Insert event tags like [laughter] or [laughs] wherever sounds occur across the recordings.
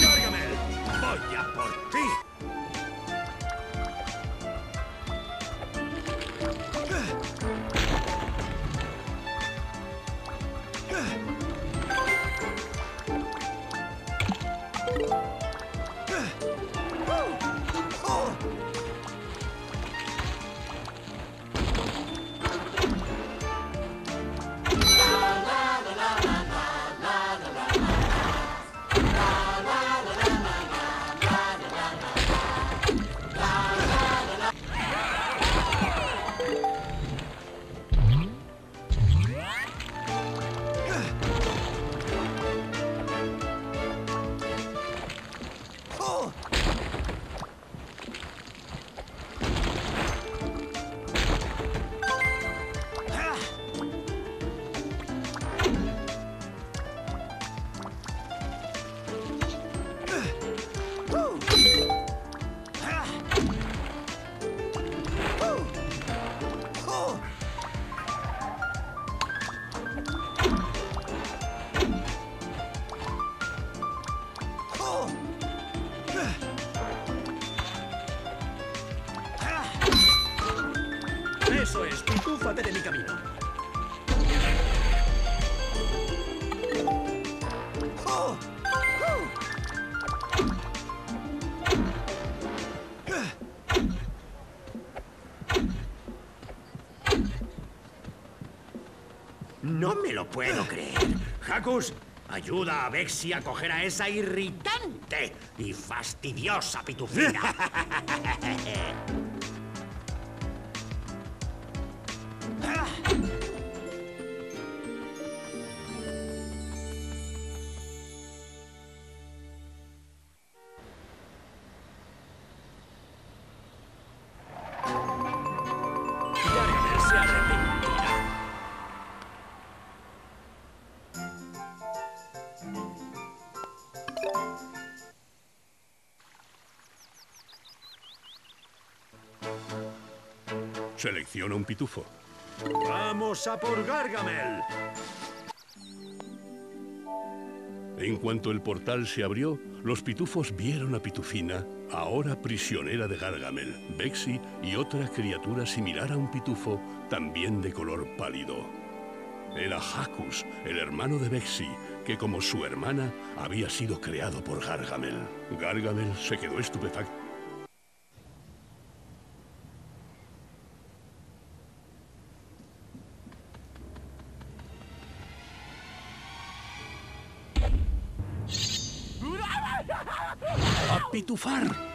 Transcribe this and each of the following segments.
Gargamel, voy a por ti. No me lo puedo creer. Hakus, ayuda a Bexy a coger a esa irritante y fastidiosa pitufina. [laughs] Selecciona un pitufo. ¡Vamos a por Gargamel! En cuanto el portal se abrió, los pitufos vieron a Pitufina, ahora prisionera de Gargamel, Bexy y otra criatura similar a un pitufo, también de color pálido. Era Hakus, el hermano de Bexy, que como su hermana había sido creado por Gargamel. Gargamel se quedó estupefacto. ¡A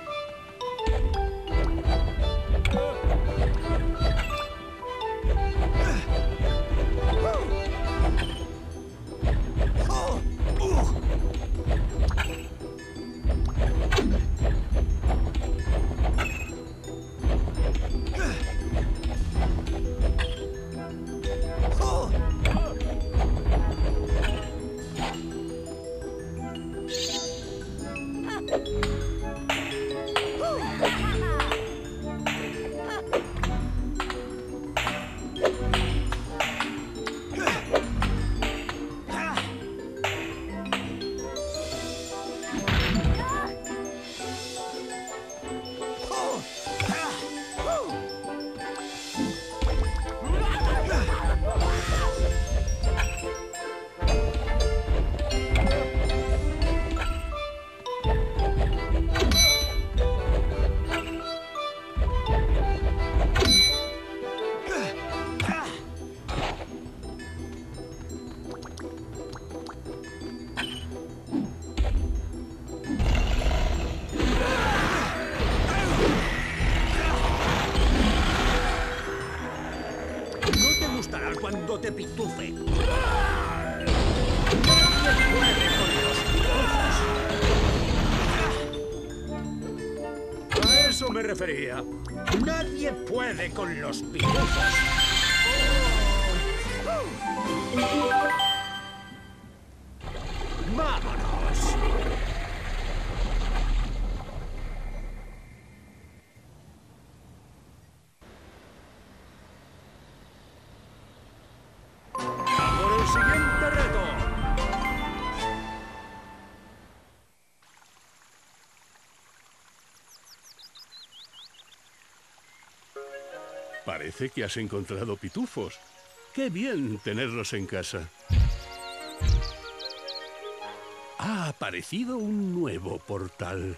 Parece que has encontrado pitufos. Qué bien tenerlos en casa. Ha aparecido un nuevo portal.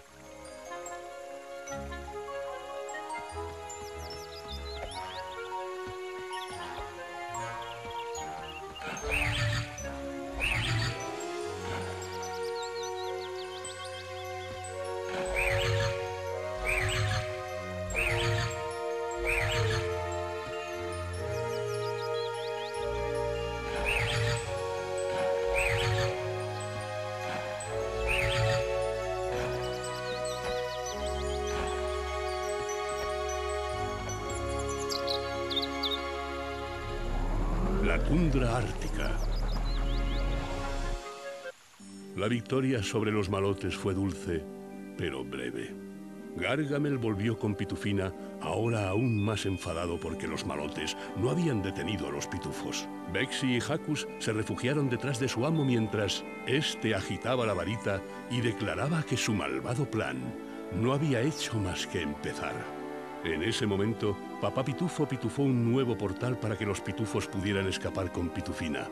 Tundra ártica. La victoria sobre los malotes fue dulce, pero breve. Gargamel volvió con Pitufina, ahora aún más enfadado porque los malotes no habían detenido a los pitufos. Bexy y Hakus se refugiaron detrás de su amo mientras éste agitaba la varita y declaraba que su malvado plan no había hecho más que empezar. En ese momento, Papá Pitufo pitufó un nuevo portal para que los pitufos pudieran escapar con Pitufina.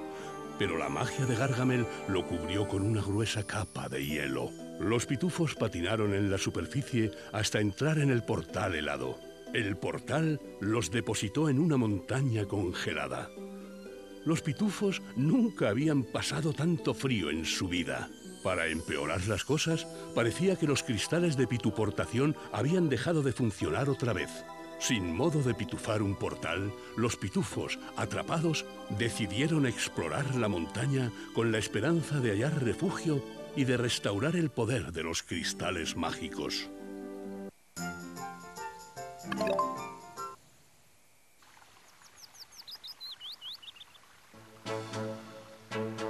Pero la magia de Gargamel lo cubrió con una gruesa capa de hielo. Los pitufos patinaron en la superficie hasta entrar en el portal helado. El portal los depositó en una montaña congelada. Los pitufos nunca habían pasado tanto frío en su vida. Para empeorar las cosas, parecía que los cristales de pituportación habían dejado de funcionar otra vez. Sin modo de pitufar un portal, los pitufos, atrapados, decidieron explorar la montaña con la esperanza de hallar refugio y de restaurar el poder de los cristales mágicos.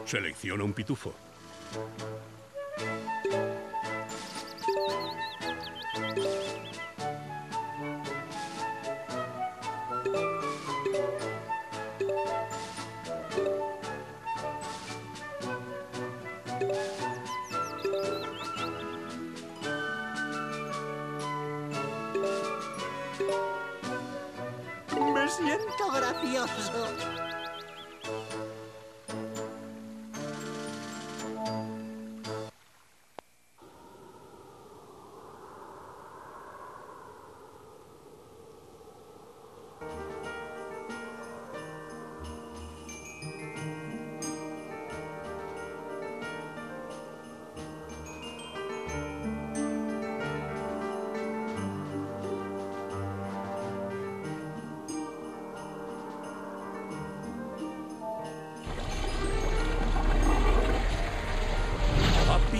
Selecciona un pitufo. Thank you.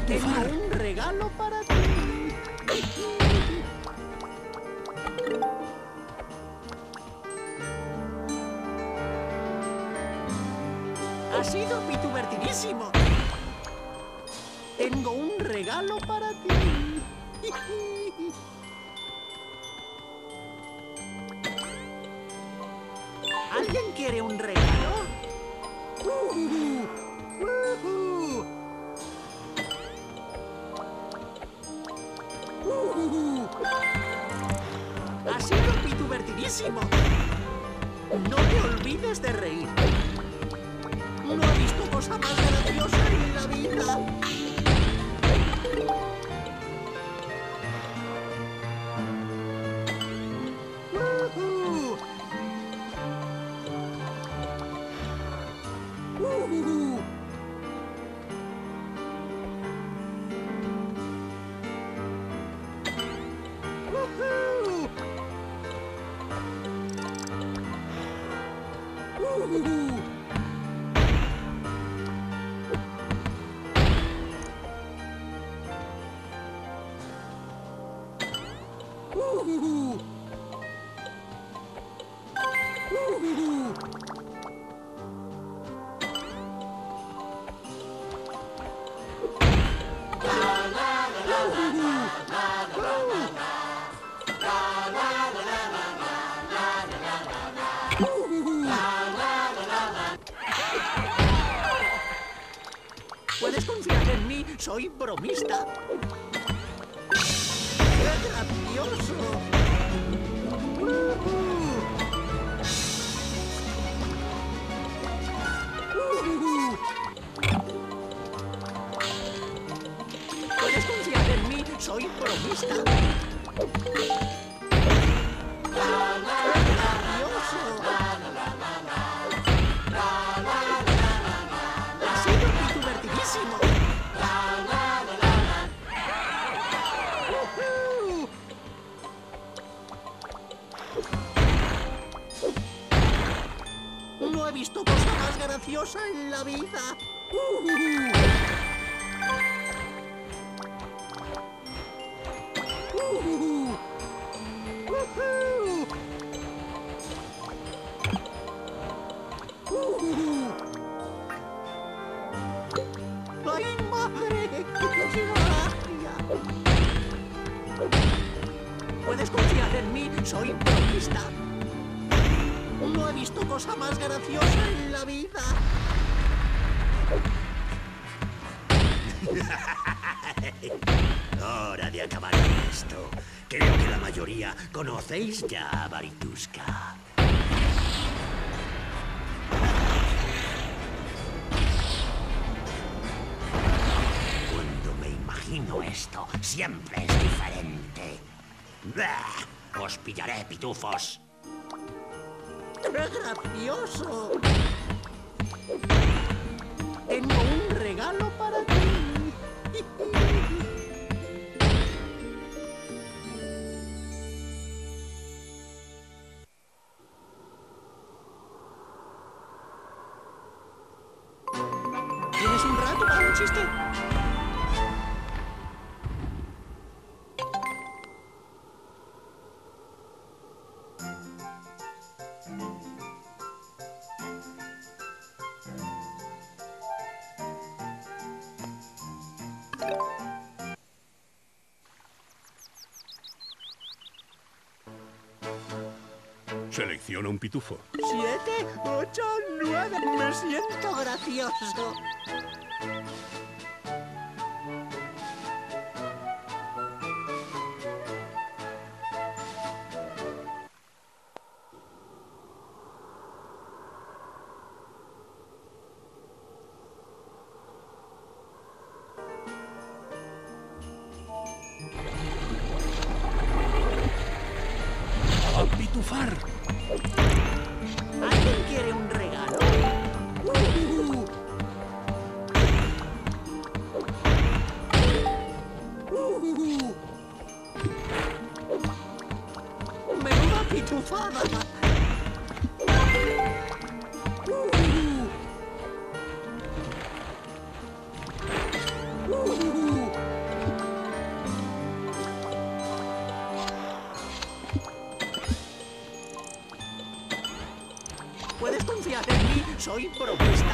¡A Tengo un regalo para ti. Ha sido pitubertidísimo. Tengo un regalo para ti. ¿Alguien quiere un regalo? Pitubertidísimo. No te olvides de reír. No he visto cosa más graciosa en la vida. 우후. 우후후. 우후후. 우후후. Soy bromista. ¡Qué gracioso! Puedes confiar en mí, soy bromista. Graciosa en la vida. Ujú. Creo que la mayoría conocéis ya a Barituska. Cuando me imagino esto, siempre es diferente. ¡Bah! Os pillaré, pitufos. ¡Qué gracioso! Tengo un regalo para ti. [laughs] ¿Tienes un rato para un? Selecciona un pitufo. Siete, ocho, nueve. Me siento gracioso. ¡A pitufar! ¿Alguien quiere un regalo? Uh. Uh. Pitufada. Puedes confiar en mí, soy bromista.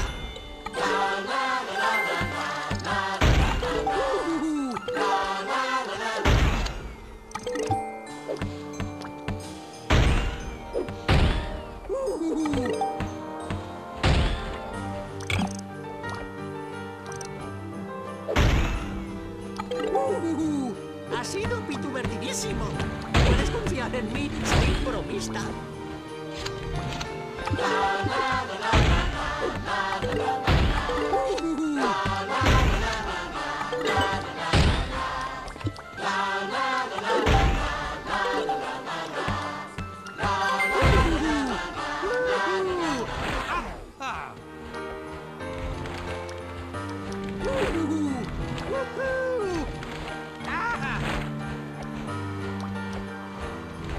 Ha sido pitubertidísimo. Puedes confiar en mí, soy bromista.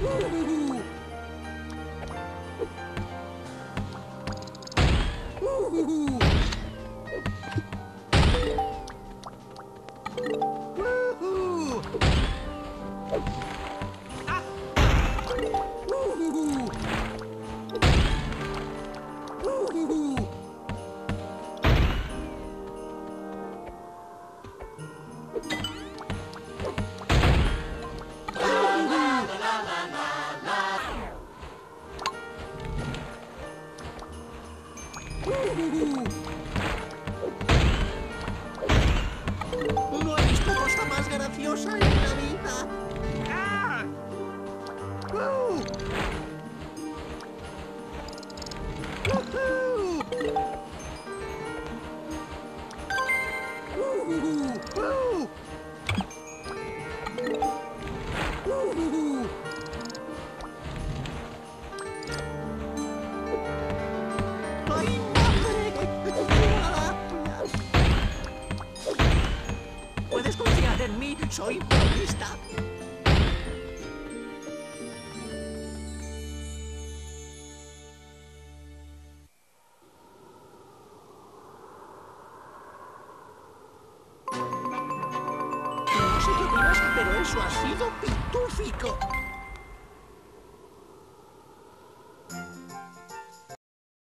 Woo-hoo-hoo! Ooh. No he visto cosa más graciosa en la vida. ¡Ah! ¡Uh! Bye. en mí. Soy periodista.